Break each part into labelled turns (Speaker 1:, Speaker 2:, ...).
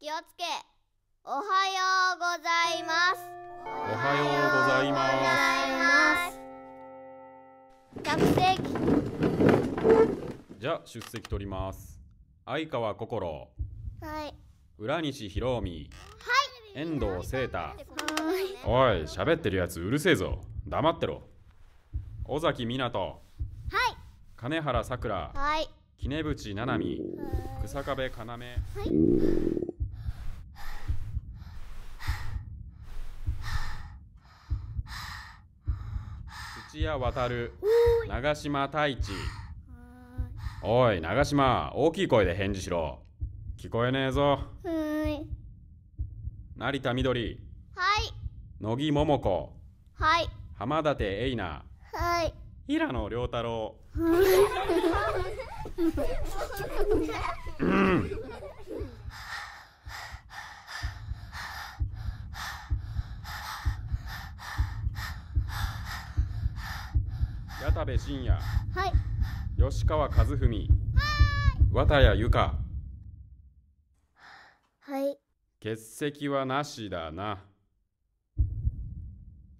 Speaker 1: 気をつけ。おはようございます。
Speaker 2: おはようございます。
Speaker 1: 着席。
Speaker 2: じゃあ出席取ります。相川心。
Speaker 1: はい。
Speaker 2: 浦西博臣。遠藤聖太。
Speaker 1: はい。
Speaker 2: おい喋ってるやつうるせえぞ。黙ってろ。尾崎湊。
Speaker 1: はい。
Speaker 2: 金原さくら。
Speaker 1: はい。
Speaker 2: 杵渕七海。草壁要土屋渡長島太一。おい長島大きい声で返事しろ。聞こえねえぞ。
Speaker 1: はい。
Speaker 2: 成田みどり。
Speaker 1: はい。
Speaker 2: 乃木桃子。
Speaker 1: はい。
Speaker 2: 浜舘恵那
Speaker 1: はい。
Speaker 2: 平野良太郎矢田部真也。
Speaker 1: はい。
Speaker 2: 吉川和文。綿谷由香
Speaker 1: はい。
Speaker 2: 欠席はなしだな。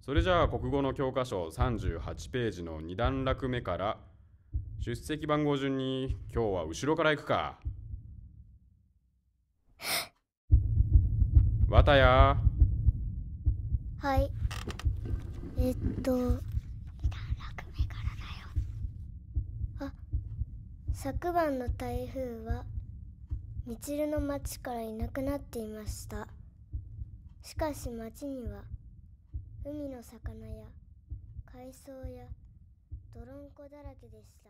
Speaker 2: それじゃあ国語の教科書38ページの2段落目から出席番号順に今日は後ろから行くか。綿谷
Speaker 1: はい。えっと昨晩の台風はみちるの町からいなくなっていました。しかし町には海の魚や海藻や泥んこだらけでした。